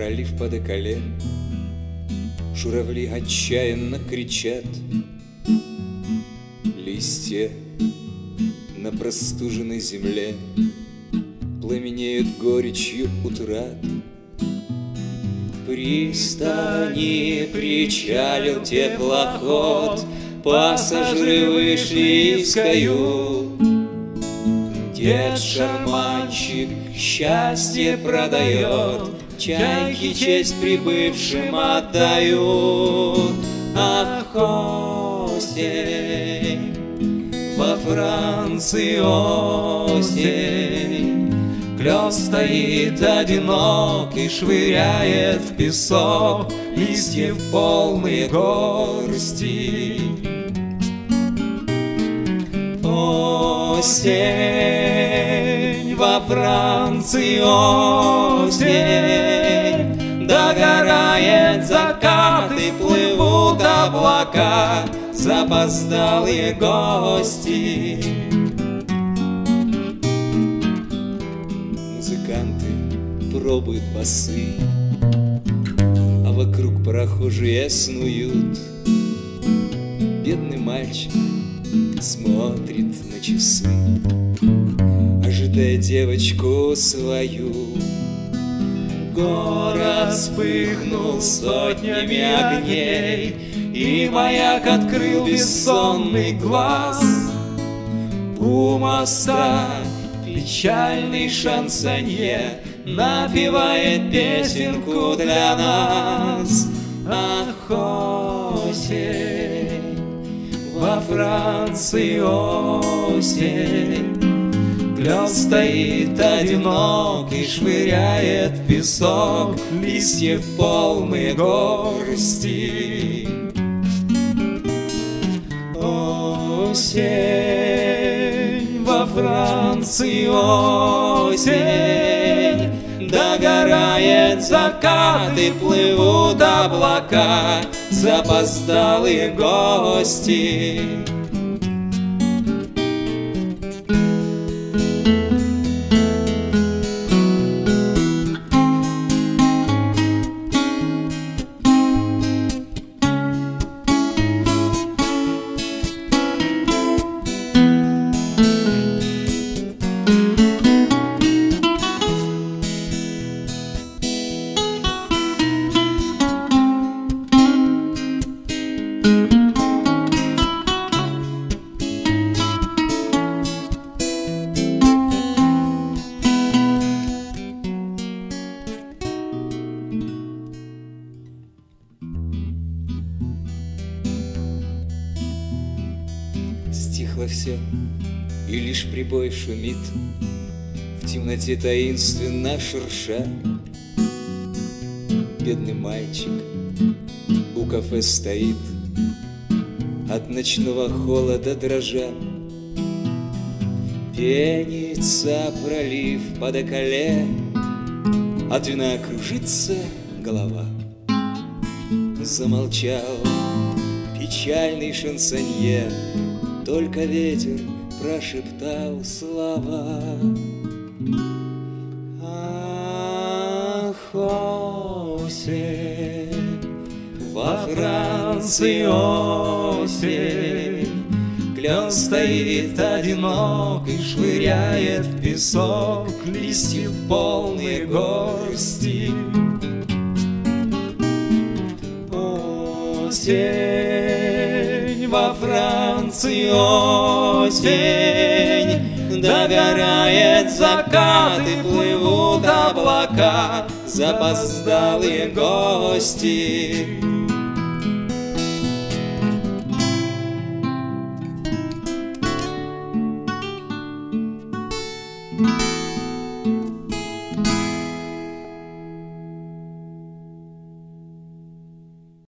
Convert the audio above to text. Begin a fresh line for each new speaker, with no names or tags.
пролив под околе, Журавли отчаянно кричат, Листья на простуженной земле Пламенеют горечью утрат. Пристани причалил теплоход, Пассажиры вышли из кают. Дед шарманщик счастье продает, Чайки честь прибывшим отдают. Ах, осень, во Франции осень, Клен стоит одинок и швыряет в песок Листьев полные горсти. Осень во Франции осень облака Запоздалые гости Музыканты пробуют басы А вокруг прохожие снуют Бедный мальчик смотрит на часы, Ожидая девочку свою. Город вспыхнул сотнями огней, И маяк открыл бессонный глаз. У моста печальный шансонье Напевает песенку для нас. Ах, осень, во Франции осень Клен стоит одинок и швыряет песок Листьев полные горсти Осень во Франции осень. Догорает закат и плывут облака Запоздалые гости Стихло все, и лишь прибой шумит В темноте таинственно шурша. Бедный мальчик у кафе стоит, От ночного холода дрожа. Пенится пролив под околе, От вина кружится голова. Замолчал печальный шансонье, Только ветер прошептал слова. Ах, осень, во Франции осень, Клен стоит одинок и швыряет песок Листьев полные горсти. Осень во Франции осень. Догорает закат и плывут облака Запоздалые гости.